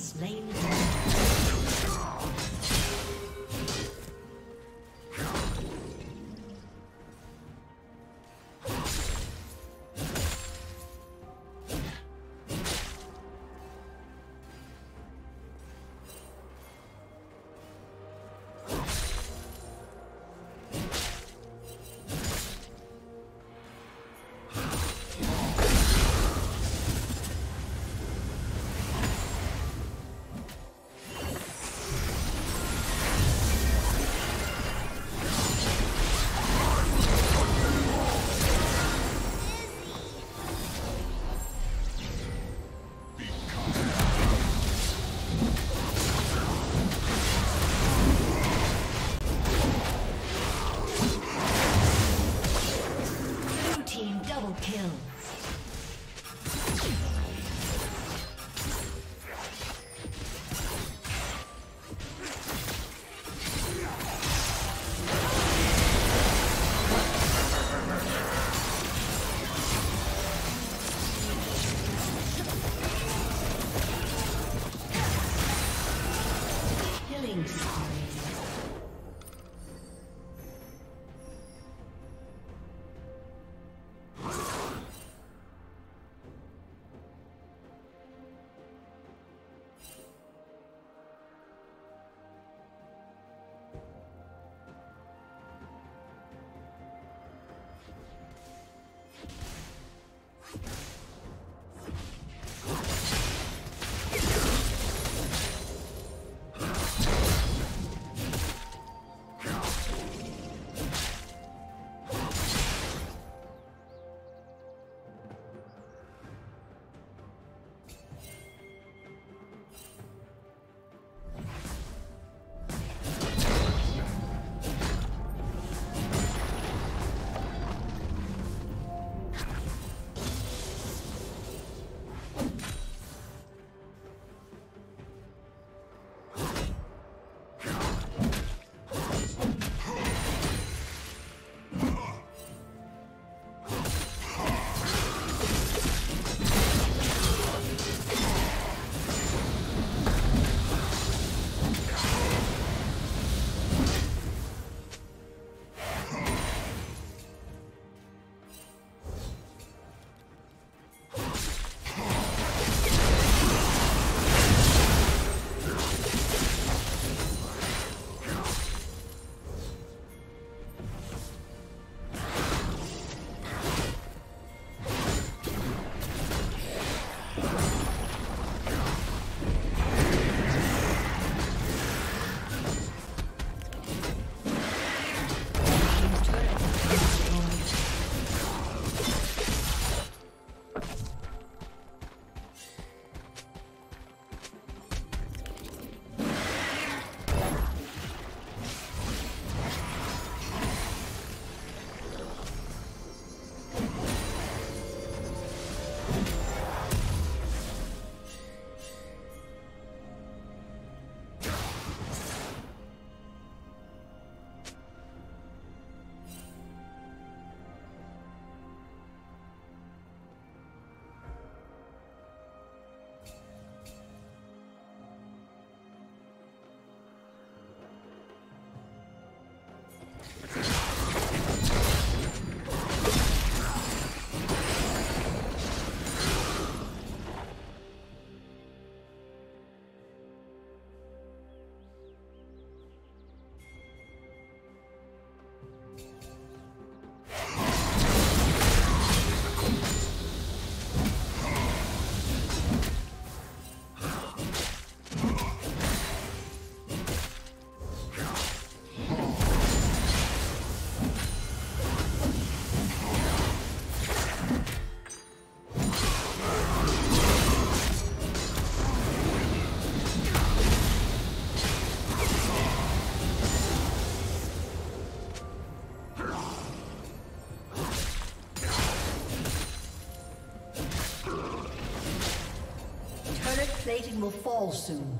slain. the fall soon.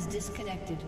Has disconnected.